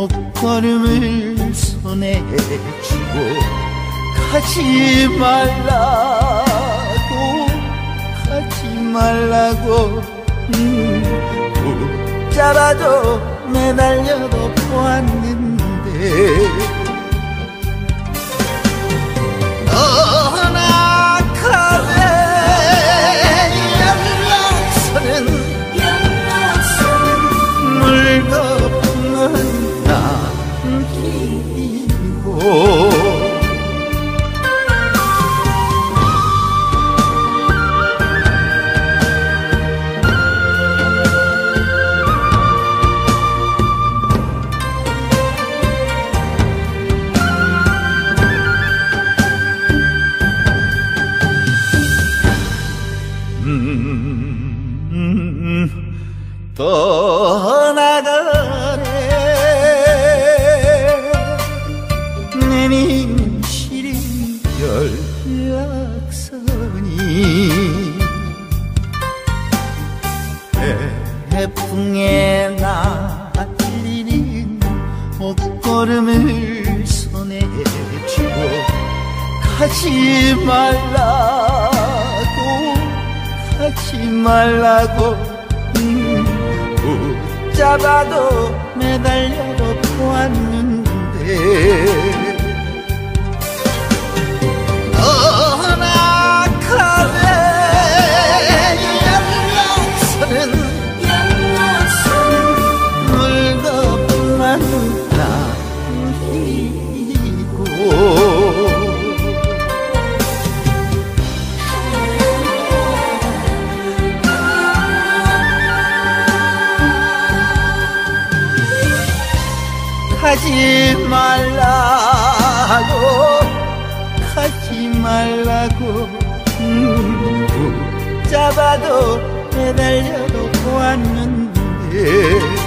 옷걸음을 손에 쥐고 가지 말라고 가지 말라고. 음, 붙잡아도 매달려도 보았는데 떠나가네. 내님 시린 연락선이 해풍에 날리는 옷걸음을 손에 쥐고 가지 말라고 하지 말라고 음, 붙잡아도 매달려도 보았는데 가지 말라고 가지 말라고. 음, 잡아도 매달려도 보았는데